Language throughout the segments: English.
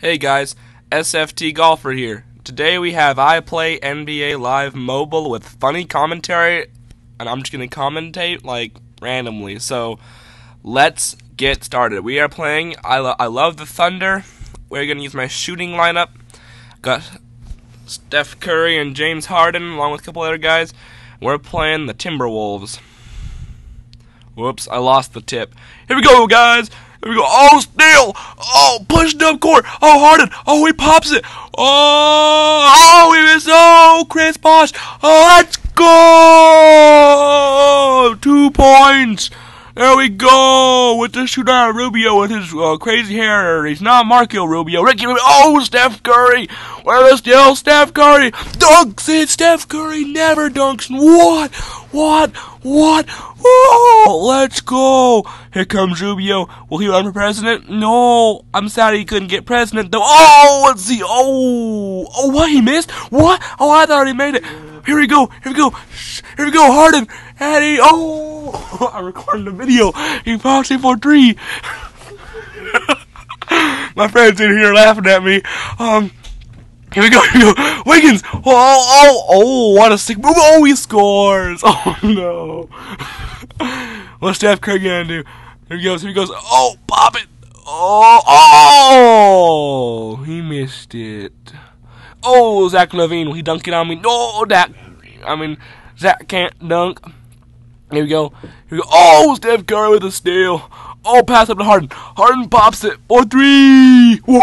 Hey guys, SFT Golfer here. Today we have I Play NBA Live Mobile with funny commentary, and I'm just gonna commentate like randomly. So let's get started. We are playing I, lo- I Love the Thunder. We're gonna use my shooting lineup. Got Steph Curry and James Harden along with a couple other guys. We're playing the Timberwolves. Whoops, I lost the tip. Here we go, guys. Here we go. Oh, steal. Oh, pushed up court. Oh, Harden. Oh, he pops it. Oh, oh, he missed. Oh, Chris Bosh. Oh, let's go. Two points. There we go with the shootout Rubio with his uh, crazy hair. He's not Marco Rubio. Ricky Rubio. Oh, Steph Curry. Where is still Steph Curry? Dunks it. Steph Curry never dunks. What? What? What? Oh, let's go. Here comes Rubio. Will he run for president? No. I'm sad he couldn't get president though. Oh, let's see. Oh, oh, what? He missed? What? Oh, I thought he made it. Here we go. Here we go. Here we go. Harden. He. Oh, I'm recording the video. He fouled for three. My friends in here laughing at me. Um. Here we go, here we go. Wiggins! Oh, oh, oh, oh what a sick move. Oh, he scores. Oh, no. What's Steph Curry gonna do? Here he goes, here he goes. Oh, pop it. Oh, oh, he missed it. Oh, Zach LaVine, he dunk it on me? No, Zach. I mean, Zach can't dunk. Here we go. Here we go. Oh, Steph Curry with a steal. Oh, pass up to Harden. Harden pops it for three. Woo!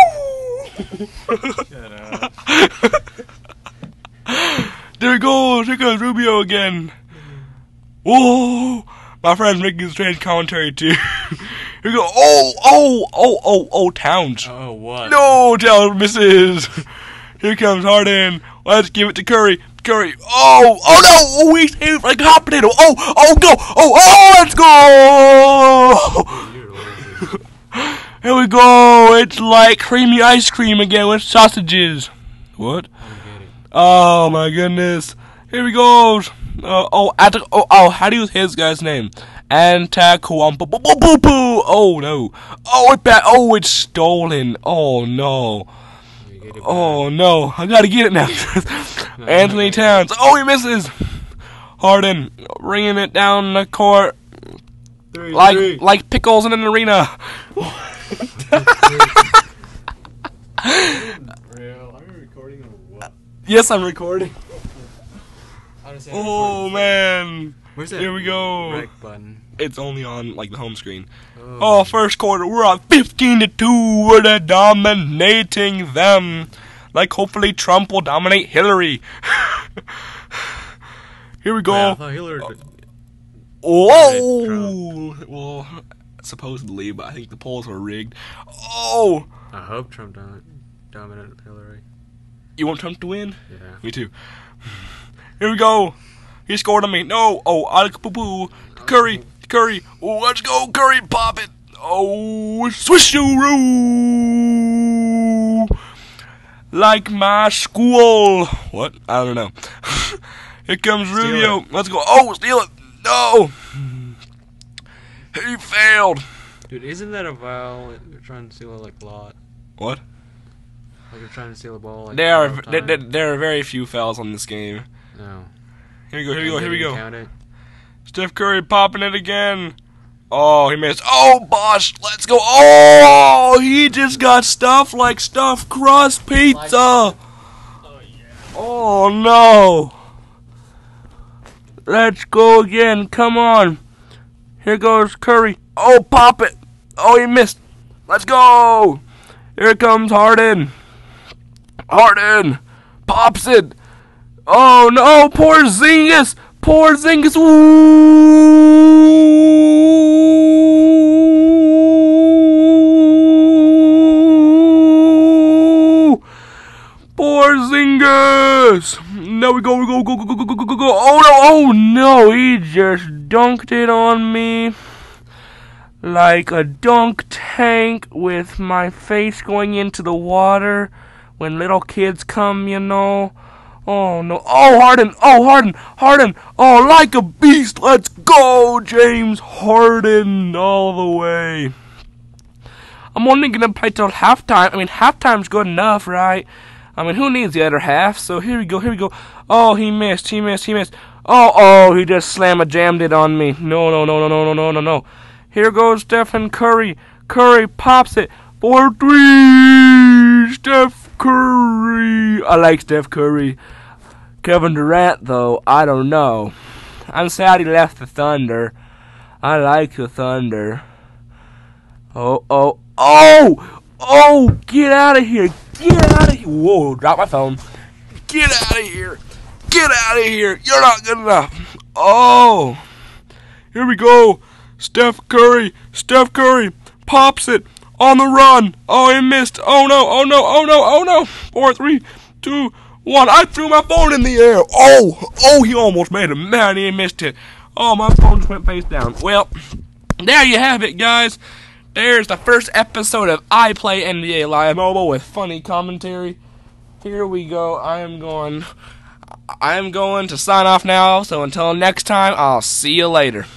there he goes. Here comes Rubio again. Whoa! My friend's making strange commentary too. Here we go. Oh, oh, oh, oh, oh, Towns. Oh, what? No, Towns misses. Here comes Harden. Let's give it to Curry. Curry. Oh, oh no! Oh, we saved like a hot potato. Oh, oh, oh go. Oh, oh, let's go. Here we go. It's like creamy ice cream again with sausages. What? Oh my goodness. Here he goes. Uh, oh, Ata- oh, oh, how do you his guy's name? Antakwampa. Boo, boo, boo, boo. Oh no. Oh, it back. Oh, it's stolen. Oh no. Oh no. I gotta get it now. Anthony Towns. Oh, he misses. Harden ringing it down the court Three, like three. like pickles in an arena. Real. Are you recording or what? Yes, I'm recording. Honestly, Oh man. Where's that Here we go. rec button? It's only on like the home screen. Oh, Oh, first quarter, we're on 15 to 2. We're dominating them. Like, hopefully, Trump will dominate Hillary. Here we Wait, I go. thought Hillary. Oh! Well, supposedly, but I think the polls were rigged. Oh! I hope Trump dom- dominated Hillary. You want Trump to win? Yeah. Me too. Here we go. He scored on me. No. Oh, Alec Poo Poo. Curry. Curry. Oh, let's go. Curry. Pop it. Oh, swish you Like my school. What? I don't know. Here comes Steal Rubio. Let's go. Oh, steal it. No. He failed. Dude, isn't that a foul? You're trying to steal a like lot. What? Like you're trying to steal a ball. Like There are all the there, there, there are very few fouls on this game. No. Here we go. Here we go. Here we go. Count it. Steph Curry popping it again. Oh, he missed. Oh, Bosh, let's go. Oh, he just got stuffed like stuffed crust pizza. Oh, no. Let's go again. Come on. Here goes Curry. Oh, pop it. Oh, he missed. Let's go. Here comes Harden. Harden pops it. Oh no, poor Zingus! Poor Zingus! Ooh! Poor Zingus! Now we go, we go, go, go, go, go, go, go, go, go. Oh no, oh no, he just dunked it on me like a dunk tank with my face going into the water when little kids come, you know. Oh no. Oh Harden. Oh Harden. Harden. Oh like a beast. Let's go, James Harden all the way. I'm only gonna play till halftime. I mean, halftime's good enough, right? I mean, who needs the other half? So here we go, here we go. Oh, he missed, he missed, he missed. Oh, oh, he just slammed a jammed it on me. No, no, no, no, no, no, no, no, no. Here goes Stephen Curry. Curry pops it for three. Steph Curry. I like Steph Curry. Kevin Durant, though, I don't know. I'm sad he left the Thunder. I like the Thunder. Oh, oh, oh! Oh, get out of here! Get out of here! Whoa, drop my phone. Get out of here! Get out of here! You're not good enough! Oh! Here we go! Steph Curry! Steph Curry pops it on the run! Oh, he missed! Oh no! Oh no! Oh no! Oh no! Four, three, two, one. I threw my phone in the air! Oh! Oh, he almost made it! Man, he missed it! Oh, my phone just went face down. Well, there you have it, guys. There's the first episode of I Play NBA Live Mobile with funny commentary. Here we go. I am going. I am going to sign off now. So until next time, I'll see you later.